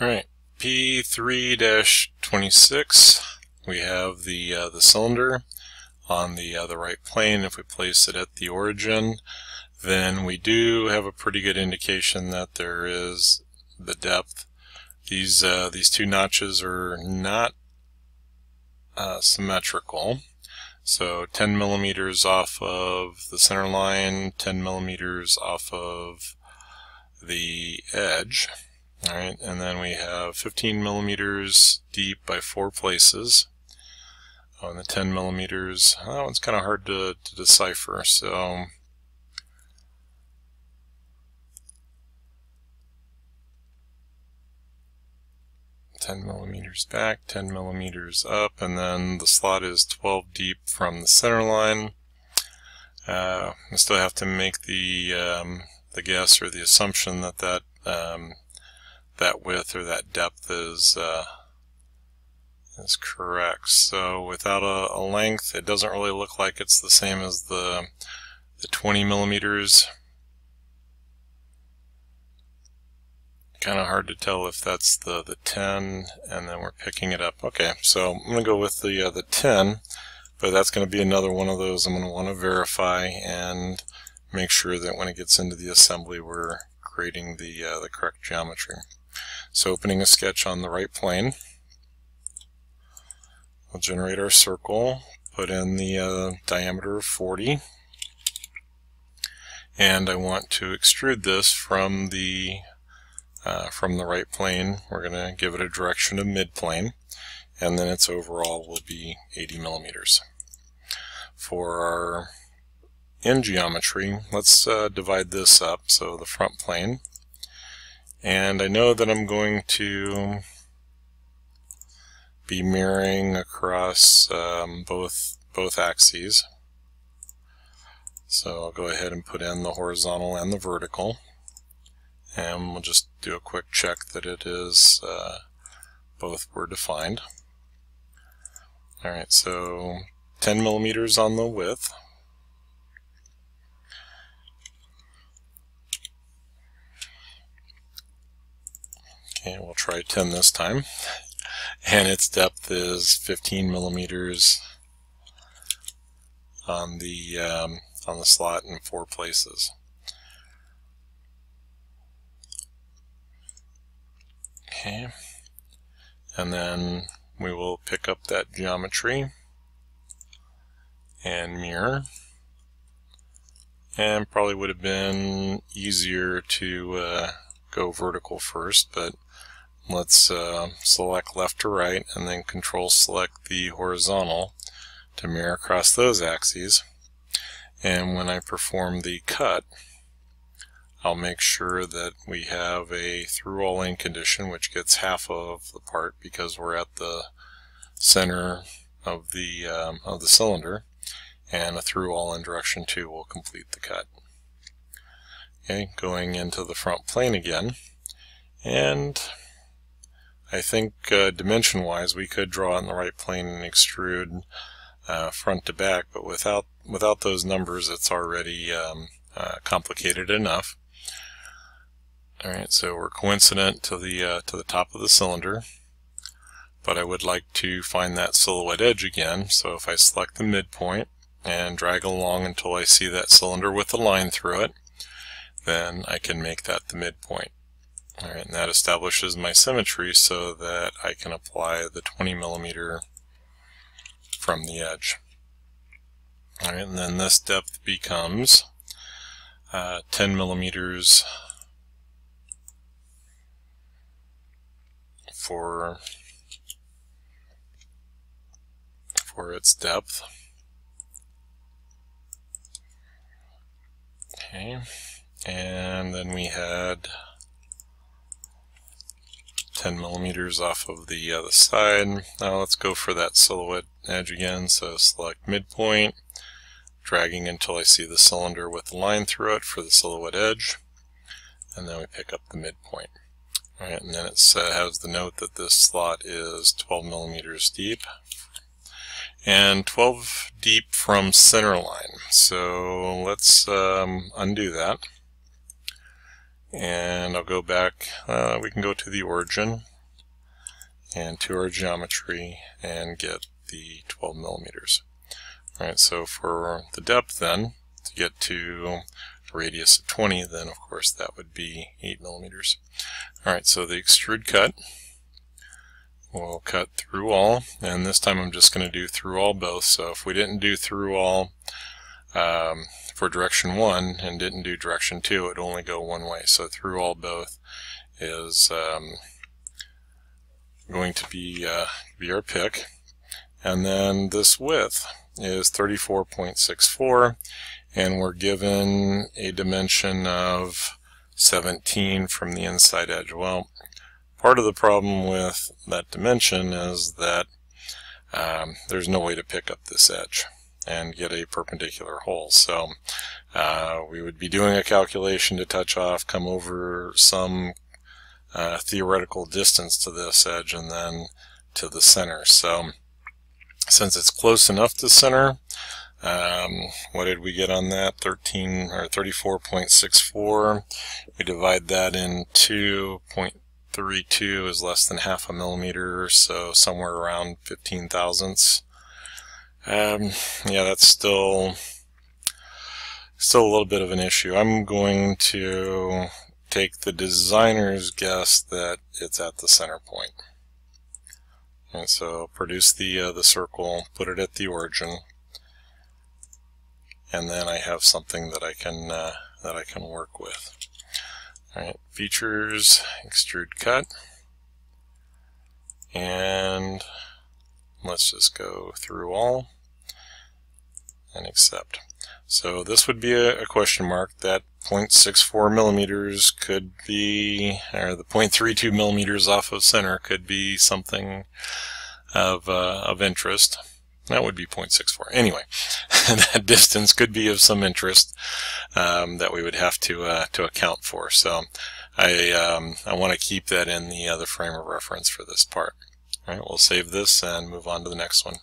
Alright, P3-26, we have the, uh, the cylinder on the, uh, the right plane. If we place it at the origin, then we do have a pretty good indication that there is the depth. These, uh, these two notches are not uh, symmetrical. So 10 millimeters off of the center line, 10 millimeters off of the edge. All right, and then we have 15 millimeters deep by four places. Oh, and the 10 millimeters, that one's kind of hard to, to decipher. So 10 millimeters back, 10 millimeters up, and then the slot is 12 deep from the center line. Uh, I still have to make the um, the guess or the assumption that that um, that width or that depth is uh, is correct. So without a, a, length, it doesn't really look like it's the same as the the 20 millimeters kind of hard to tell if that's the, the 10 and then we're picking it up. Okay, so I'm to go with the, uh, the 10, but that's going to be another one of those I'm to want to verify and make sure that when it gets into the assembly we're creating the, uh, the correct geometry. So opening a sketch on the right plane, we'll generate our circle, put in the uh, diameter of 40, and I want to extrude this from the uh, from the right plane. We're going to give it a direction of midplane and then its overall will be 80 millimeters. For our end geometry, let's uh, divide this up, so the front plane. And I know that I'm going to be mirroring across um, both both axes. So I'll go ahead and put in the horizontal and the vertical and we'll just do a quick check that it is uh, both were defined. Alright, so 10 millimeters on the width. Okay, we'll try 10 this time. And its depth is 15 millimeters on the um, on the slot in four places. Okay. And then we will pick up that geometry and mirror. And probably would have been easier to uh, go vertical first, but let's uh, select left to right and then control select the horizontal to mirror across those axes. And when I perform the cut, I'll make sure that we have a through all in condition which gets half of the part because we're at the center of the um, of the cylinder and a through all in direction 2 will complete the cut. Okay, going into the front plane again and I think uh, dimension wise we could draw in the right plane and extrude uh, front to back but without without those numbers it's already um, uh, complicated enough. Alright, so we're coincident to the, uh, to the top of the cylinder, but I would like to find that silhouette edge again, so if I select the midpoint and drag along until I see that cylinder with a line through it, then I can make that the midpoint. Alright, and that establishes my symmetry so that I can apply the 20 millimeter from the edge. Alright, and then this depth becomes uh, 10 millimeters for for its depth. Okay, and then we had 10 millimeters off of the other side. Now let's go for that silhouette edge again. So select midpoint, dragging until I see the cylinder with the line through it for the silhouette edge, and then we pick up the midpoint. Right, and then it has the note that this slot is 12 millimeters deep and 12 deep from center line. So let's um, undo that. And I'll go back, uh, we can go to the origin and to our geometry and get the 12 millimeters. Alright, so for the depth then, to get to radius of 20, then of course that would be 8 millimeters. Alright, so the extrude cut, we'll cut through all, and this time I'm just going to do through all both, so if we didn't do through all um, for direction 1 and didn't do direction 2, it would only go one way, so through all both is um, going to be, uh, be our pick. And then this width is 34.64 and we're given a dimension of 17 from the inside edge. Well, part of the problem with that dimension is that um, there's no way to pick up this edge and get a perpendicular hole. So uh, we would be doing a calculation to touch off, come over some uh, theoretical distance to this edge and then to the center. So since it's close enough to center, um, what did we get on that? 13 or 34.64. We divide that into 0.32 is less than half a millimeter, so somewhere around 15 thousandths. Um, yeah, that's still still a little bit of an issue. I'm going to take the designer's guess that it's at the center point. And so produce the uh, the circle, put it at the origin, and then I have something that I can uh, that I can work with. All right, features, extrude cut, and let's just go through all and accept. So this would be a, a question mark. That 0.64 millimeters could be, or the 0.32 millimeters off of center could be something of, uh, of interest. That would be 0.64. Anyway, that distance could be of some interest um, that we would have to uh, to account for. So I um, I want to keep that in the uh, the frame of reference for this part. All right, we'll save this and move on to the next one.